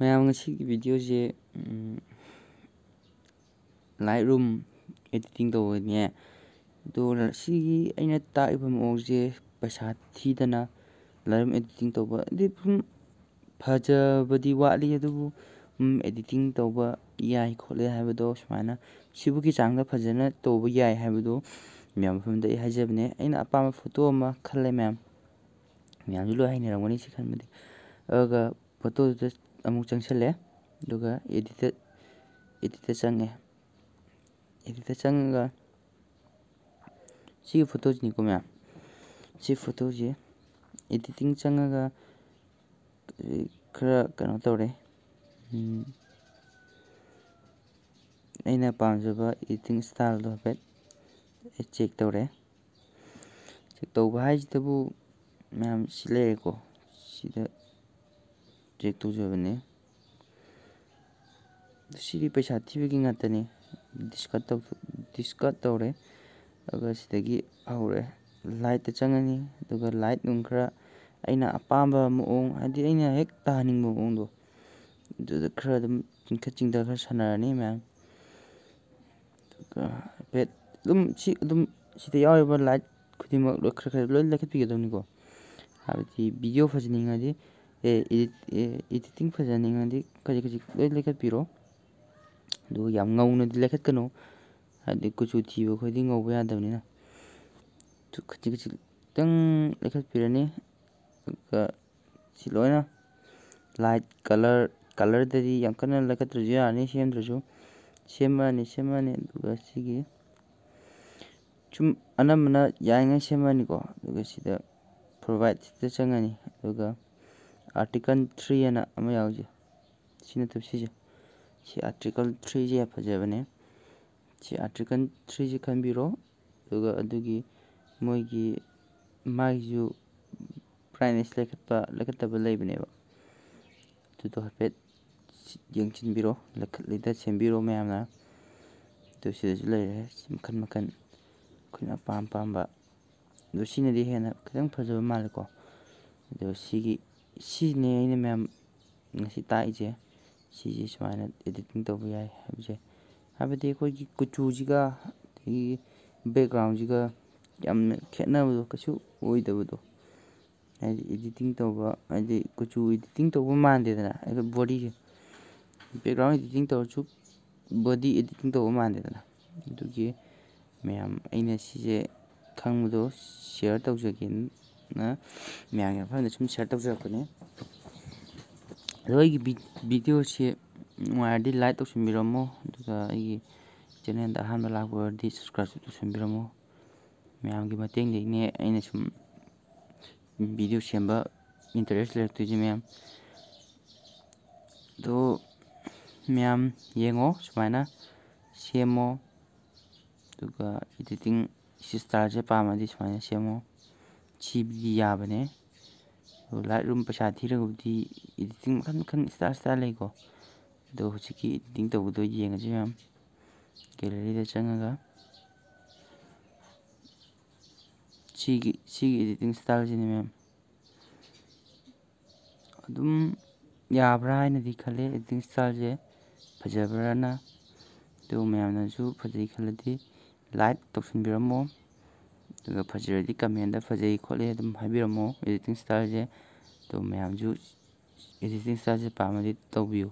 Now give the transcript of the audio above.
ꯃꯌꯥꯝ ꯉꯁꯤꯒꯤ ꯚꯤꯗꯤꯑꯣꯁꯦ light room editing ꯇꯧꯕꯅꯦ ꯑꯗꯣ ꯁꯤꯒꯤ ꯑꯩꯅ ꯇꯥꯛꯏꯕ ꯃꯑꯣꯡꯁꯦ ꯄꯩꯁꯥ ꯊꯤꯗꯅ ꯂꯥꯏꯠ ꯔꯨꯝ ꯑꯦꯗꯤꯇꯤꯡ ꯇꯧꯕ ꯑꯗꯨꯗꯤ ꯁꯨꯝ ꯐꯖꯕꯗꯤ ꯋꯥꯠꯂꯤ ꯑꯗꯨꯕꯨ ꯑꯦꯗꯤꯇꯤꯡ ꯇꯧꯕ ꯌꯥꯏ ꯈꯣꯠꯂꯦ ꯍꯥꯏꯕꯗꯣ ꯁꯨꯃꯥꯏꯅ ꯁꯤꯕꯨꯒꯤ ꯆꯥꯡꯗ ꯐꯖꯅ ꯇꯧꯕ ꯌꯥꯏ ꯍꯥꯏꯕꯗꯣ ꯃꯌꯥꯝ ꯃꯐꯝꯗ ꯑꯩ ꯍꯥꯏꯖꯕꯅꯦ ꯑꯩꯅ ꯑꯄꯥꯝꯕ ꯐꯣꯇꯣ ꯑꯃ ꯈꯜꯂꯦ ꯃꯌꯥꯝ ꯃꯌꯥꯝꯁꯨ ꯂꯣꯏ ꯍꯩꯅꯔꯝꯒꯅꯤ ꯁꯤ ꯈꯟꯕꯗꯤ ꯑꯗꯨꯒ ꯐꯣꯇꯣꯗꯨꯗ ꯑꯃꯨꯛ ꯆꯪꯁꯤꯜꯂꯦ ꯑꯗꯨꯒ ꯑꯦꯗꯤꯠꯇ ꯑꯦꯗꯤꯠꯇ ꯆꯪꯉꯦ ꯑꯦꯗꯤꯠꯇ ꯆꯪꯉꯒ ꯁꯤꯒꯤ ꯐꯣꯇꯣꯁꯤꯅꯤꯀꯣ ꯃꯌꯥꯝ ꯁꯤ ꯐꯣꯇꯣꯁꯤ ꯑꯦꯗꯤꯇꯤꯡ ꯆꯪꯉꯒ ꯈꯔ ꯀꯩꯅꯣ ꯇꯧꯔꯦ ꯑꯩꯅ ꯄꯥꯝꯖꯕ ꯏꯗꯤꯇꯤꯡ ꯏꯁꯇꯥꯏꯜꯗꯣ ꯍꯥꯏꯐꯦꯠ ꯑꯩ ꯆꯦꯛ ꯇꯧꯔꯦ ꯆꯦꯛ ꯇꯧꯕ ꯍꯥꯏꯁꯤꯗꯕꯨ ꯃꯌꯥꯝ ꯁꯤ ꯂꯩꯔꯦꯀꯣ ꯁꯤꯗ પ્રોજેક્ટ જો ને સી리 빼 샤티비긴 갔더니 디스카떡 디스카떡래. 아가 시대기 아우래. 라이트 장아니 누가 라이트 눈크라. 아이나 아빠마 모옹 아디 아이나 핵 다하는 모옹도. 저도 크라 좀 찡카찡다 가 사나라니 맨 그니까 배 좀, 시, 좀, 시대 야외 라이트 그디 뭐, 막, 그렇게, 롤라 캐피게 되는 거. 아버지, 비디오 퍼지닝 하지. eh, it, eh, editing fa jani ngadi kaji kaji doi lekat piro do yam nga wuna dilekat kano adi kuchu tiyo ko di nga wuya dawni na tu kaji kaji tang lekat piro ni ka siloi na light color color dadi yam kana lekat rujo ya ni shem rujo 셈마니 셈마니 누가 시기 좀 안하면은 야행은 셈마니고 누가 시다 provide si ta chang a ni du ka article three है ना हमें आओ जी सीने तब सी जी article three G आप जाए बने जी article three G कम भी रो तो अदुगी मोगी माग जो प्राइम इस लेकर पा लेकर तब ले बने बा तो तो हर पेट yang chin biro lak lida chen biro me amna to si de le re makan makan kuna pam pam ba. Do si ne di he na kadang phajo ma le ko do si gi ꯁꯤꯅꯦ ꯑꯩꯅ ꯃꯌꯥꯝ ꯉꯁꯤ ꯇꯥꯛꯏꯁꯦ ꯁꯤꯁꯦ ꯁꯨꯃꯥꯏꯅ editing ꯇꯧꯕ ꯌꯥꯏ ꯍꯥꯏꯕꯁꯦ ꯍꯥꯏꯕꯗꯤ ꯑꯩꯈꯣꯏꯒꯤ ꯀꯨꯆꯨꯁꯤꯒ ꯑꯗꯒꯤ ꯕꯦꯛꯒ꯭ꯔꯥꯎꯟꯁꯤꯒ ꯌꯥꯝꯅ ꯈꯦꯠꯅꯕꯗꯣ ꯀꯩꯁꯨ ꯑꯣꯏꯗꯕꯗꯣ ꯍꯥꯏꯗꯤ ꯏꯗꯤꯇꯤꯡ ꯇꯧꯕ ꯍꯥꯏꯗꯤ ꯀꯨꯆꯨ ꯏꯗꯤꯇꯤꯡ ꯇꯧꯕ ꯃꯥꯟꯗꯦꯗꯅ ꯑꯩꯒ ꯕꯣꯗꯤꯁꯦ ꯕꯦꯛꯒ꯭ꯔꯥꯎꯟ ꯏꯗꯤꯇꯤꯡ ꯇꯧꯔꯁꯨ ꯕꯣꯗꯤ ꯏꯗꯤꯇꯤꯡ ꯇꯧꯕ ꯃꯥꯟꯗꯦꯗꯅ ꯑꯗꯨꯒꯤ ꯃꯌꯥꯝ ꯑꯩꯅ ꯁꯤꯁꯦ ꯈꯪꯕꯗꯣ ꯁꯤꯌꯔ ꯇꯧꯖꯒꯦꯅ mi yapalım da şimdi şartı bırakalım. 그래서 이게 비디오시 와디 라이트 옵션 미러모 그래서 이게 전에 다 한번 하고 어디 스크래치 옵션 미러모 매양기 마땡 되네 아니 좀 비디오 셴바 인터넷 레트지 매암 또 매암 예고 스마이나 CMO 누가 에디팅 시스타제 파마디 스마이나 CMO ꯁꯤꯕꯨꯗꯤ ꯌꯥꯕꯅꯦ ꯂꯥꯏꯠ ꯔꯨꯝ ꯄꯩꯁꯥ ꯊꯤꯔꯒꯕꯨꯗꯤ ꯏꯗꯤꯇꯤꯡ ꯃꯈꯟ ꯃꯈꯟ ꯏꯁꯇꯥꯏꯜ ꯏꯁꯇꯥꯏꯜ ꯂꯩꯀꯣ ꯑꯗꯣ ꯍꯧꯖꯤꯛꯀꯤ ꯏꯗꯤꯇꯤꯡ ꯇꯧꯕꯗꯣ ꯌꯦꯡꯉꯁꯤ ꯃꯌꯥꯝ ꯒꯦꯂꯔꯤꯗ ꯆꯪꯉꯒ ꯁꯤꯒꯤ ꯁꯤꯒꯤ ꯏꯗꯤꯇꯤꯡ ꯏꯁꯇꯥꯏꯜꯁꯤꯅꯤ ꯃꯌꯥꯝ ꯑꯗꯨꯝ ꯌꯥꯕ꯭ꯔꯥ ꯍꯥꯏꯅꯗꯤ ꯈꯜꯂꯦ ꯏꯗꯤꯇꯤꯡ ꯏꯁꯇꯥꯏꯜꯁꯦ ꯐꯖꯕ꯭ꯔꯥꯅ ꯑꯗꯨ ꯃꯌꯥꯝꯅꯁꯨ ꯐꯖꯩ ꯈꯜꯂꯗꯤ ꯂꯥꯏꯛ ꯇꯧꯁꯟꯕꯤꯔꯝꯃꯣ ꯑꯗꯨꯒ ꯐꯖꯔꯗꯤ ꯀꯃꯦꯟꯗ ꯐꯖꯩ ꯈꯣꯠꯂꯤ ꯑꯗꯨꯝ ꯍꯥꯏꯕꯤꯔꯝꯃꯣ ꯏꯗꯤꯇꯤꯡ ꯏꯁꯇꯥꯏꯜꯁꯦ ꯑꯗꯣ ꯃꯌꯥꯝꯁꯨ ꯏꯗꯤꯇꯤꯡ ꯏꯁꯇꯥꯏꯜꯁꯦ ꯄꯥꯝꯃꯗꯤ ꯇꯧꯕꯤꯌꯨ